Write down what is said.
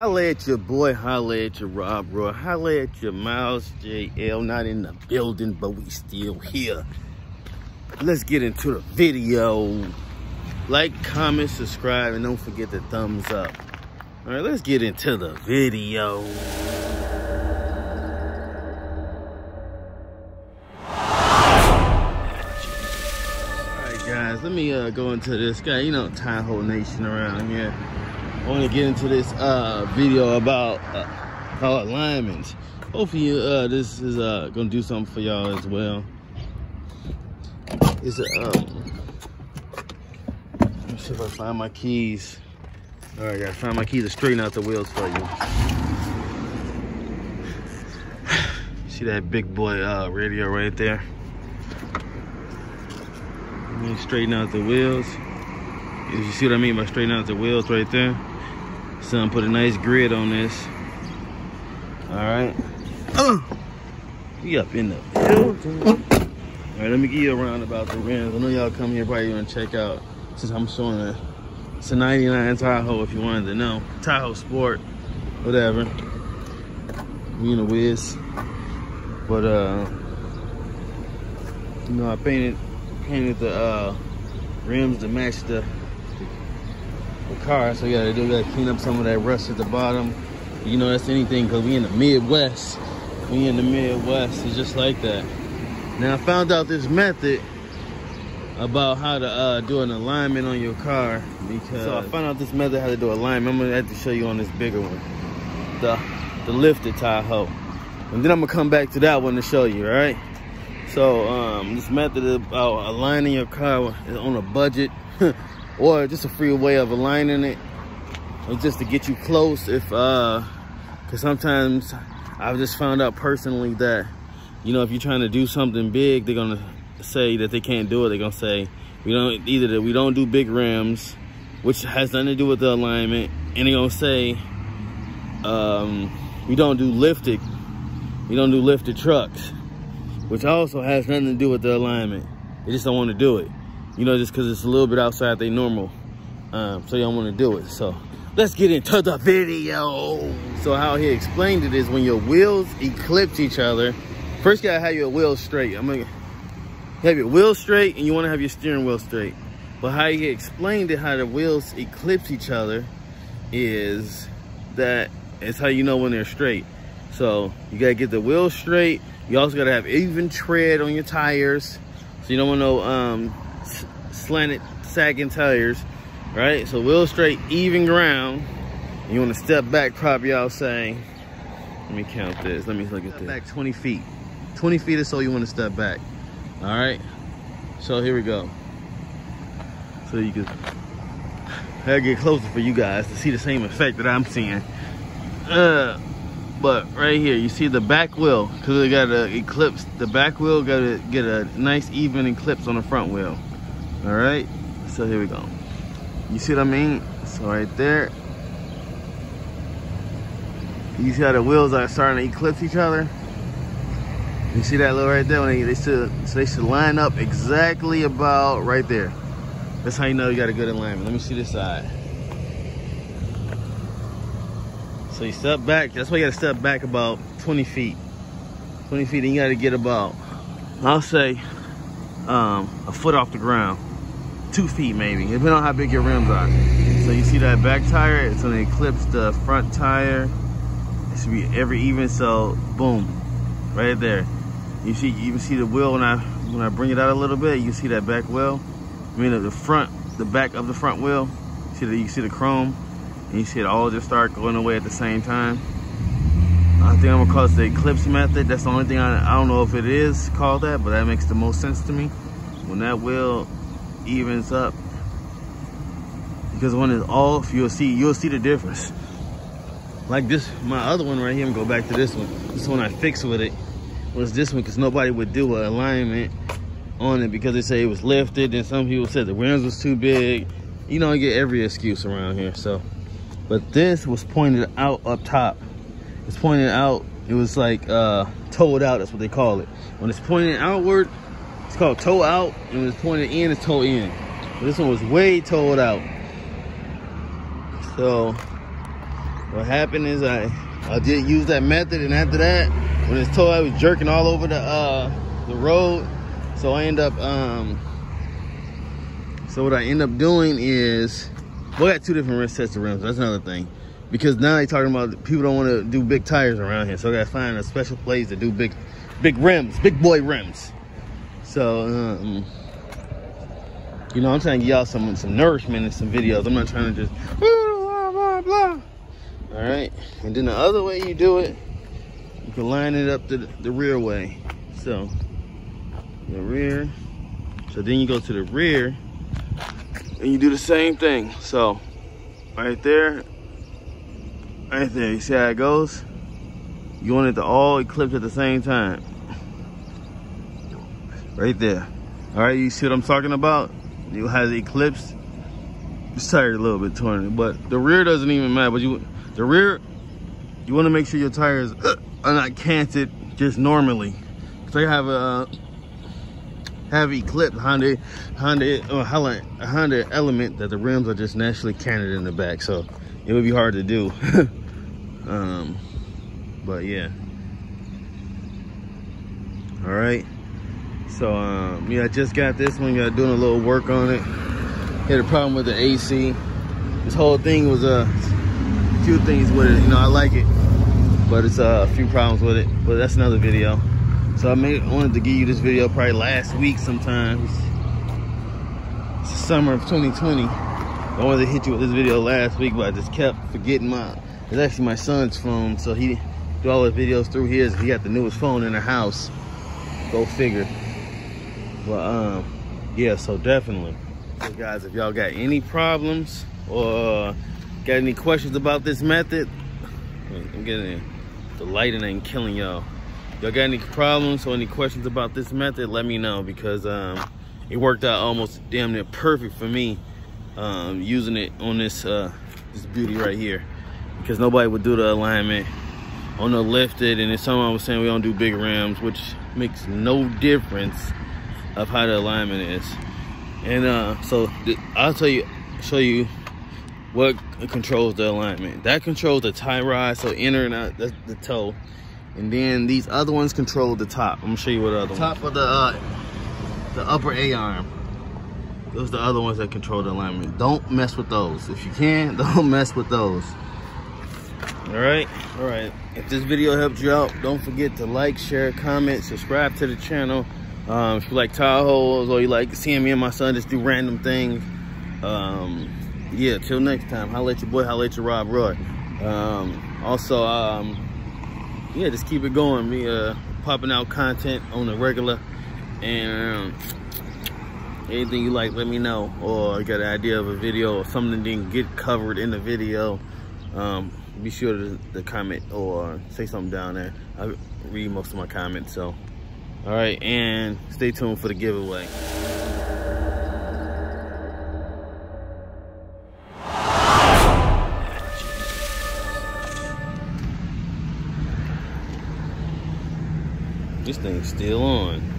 Holla at your boy, holla at your Rob bro, holla at your Miles JL, not in the building, but we still here. Let's get into the video. Like, comment, subscribe, and don't forget the thumbs up. All right, let's get into the video. All right, guys, let me uh, go into this guy. You know, Tahoe Nation around here. I want to get into this uh, video about uh, how alignments. Hopefully, uh, this is uh, gonna do something for y'all as well. Is it? Um, let me see if I find my keys. All right, I gotta find my keys to straighten out the wheels for you. See that big boy uh, radio right there? Let me straighten out the wheels. You see what I mean by straighten out the wheels right there? Son put a nice grid on this. All right. We up in the building. All right, let me give you a round about the rims. I know y'all come here probably gonna check out since I'm showing it. It's a 99 Tahoe if you wanted to know. Tahoe Sport, whatever. We in a whiz. But uh you know I painted painted the uh rims to match the car. So do, you gotta clean up some of that rust at the bottom. You know, that's anything because we in the Midwest. We in the Midwest, it's just like that. Now I found out this method about how to uh, do an alignment on your car because so I found out this method how to do alignment. I'm gonna have to show you on this bigger one, the the lifted Tahoe, and then I'm gonna come back to that one to show you. All right. So um, this method about aligning your car on a budget. or just a free way of aligning it or just to get you close if uh because sometimes i've just found out personally that you know if you're trying to do something big they're gonna say that they can't do it. They're gonna say we don't either that we don't do big rims which has nothing to do with the alignment and they're gonna say um we don't do lifted we don't do lifted trucks which also has nothing to do with the alignment. They just don't want to do it you know, just because it's a little bit outside they normal. Um, so y'all want to do it. So let's get into the video. So how he explained it is when your wheels eclipse each other, first you gotta have your wheels straight. I'm gonna have your wheels straight and you wanna have your steering wheel straight. But how he explained it, how the wheels eclipse each other is that it's how you know when they're straight. So you gotta get the wheels straight. You also gotta have even tread on your tires. So you don't want no um, slanted sagging tires, right? So wheel straight, even ground. You want to step back, probably y'all saying, let me count this. Let me look at this. Back 20 feet. 20 feet or so you want to step back. All right. So here we go. So you can I get closer for you guys to see the same effect that I'm seeing. Uh, but right here, you see the back wheel, because it got a eclipse. The back wheel got to get a nice even eclipse on the front wheel all right so here we go. You see what i mean? So right there you see how the wheels are starting to eclipse each other? You see that little right there? When they, they should so they should line up exactly about right there. That's how you know you got a good alignment. Let me see this side. So you step back that's why you got to step back about 20 feet. 20 feet and you got to get about i'll say um, a foot off the ground two feet maybe, depending on how big your rims are. So you see that back tire, it's gonna eclipse the front tire. It should be every even, so boom, right there. You see, you can see the wheel when I when I bring it out a little bit. You see that back wheel. I mean the front, the back of the front wheel. See the you see the chrome, and you see it all just start going away at the same time. I think I'm gonna call it the eclipse method. That's the only thing I, I don't know if it is called that, but that makes the most sense to me. When that wheel evens up. Because when it's off you'll see you'll see the difference. Like this my other one right here I'm go back to this one. This one I fixed with it was this one because nobody would do an alignment on it because they say it was lifted and some people said the rims was too big. You know I get every excuse around here so. But this was pointed out up top. It's pointed out it was like uh toed out that's what they call it. When it's pointed outward it's called toe out, and it's pointed in, it's toe in. But this one was way toed out. So what happened is I I did use that method, and after that, when it's told I was jerking all over the uh, the road, so I end up um. So what I end up doing is, we got two different sets of rims. That's another thing, because now they talking about people don't want to do big tires around here, so I gotta find a special place to do big, big rims, big boy rims. So um, you know, I'm trying to get y'all some some nourishment in some videos. I'm not trying to just blah blah blah. All right, and then the other way you do it, you can line it up the, the rear way. So the rear. So then you go to the rear and you do the same thing. So right there, right there, you see how it goes? You want it to all eclipse at the same time. Right there. All right, you see what I'm talking about? You have the eclipse. It's tired a little bit torn, but the rear doesn't even matter. But you, the rear, you want to make sure your tires uh, are not canted just normally. So you have a uh, have eclipse Honda Honda uh, or Honda, Honda element that the rims are just naturally canted in the back. So it would be hard to do. um, but yeah. All right. So um, yeah, I just got this one. Got doing a little work on it. Had a problem with the AC. This whole thing was uh, a few things with it. You know, I like it, but it's uh, a few problems with it. But that's another video. So I made wanted to give you this video probably last week sometimes. It's the summer of 2020. I wanted to hit you with this video last week, but I just kept forgetting my. It's actually my son's phone, so he do all the videos through his. He got the newest phone in the house. Go figure. But um, yeah, so definitely. So guys, if y'all got any problems or got any questions about this method, I'm getting the lighting ain't killing y'all. Y'all got any problems or any questions about this method, let me know because um, it worked out almost damn near perfect for me um, using it on this uh, this beauty right here because nobody would do the alignment on the lifted and then someone was saying we don't do big rims which makes no difference of how the alignment is. And uh, so I'll tell you, show you what controls the alignment. That controls the tie rod, so inner and out, that's the toe. And then these other ones control the top. I'm gonna show you what other top of the uh, the upper A arm. Those are the other ones that control the alignment. Don't mess with those. If you can, don't mess with those. All right, all right. If this video helped you out, don't forget to like, share, comment, subscribe to the channel. Um, if you like Tahoes or you like seeing me and my son just do random things, um, yeah, till next time. Holla at your boy, holla at your Rob Roy. Um, also, um, yeah, just keep it going. Me uh, popping out content on the regular. And anything you like, let me know. Or got an idea of a video or something that didn't get covered in the video. Um, be sure to, to comment or say something down there. I read most of my comments, so. All right, and stay tuned for the giveaway. This thing's still on.